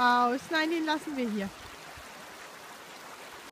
raus. Nein, den lassen wir hier.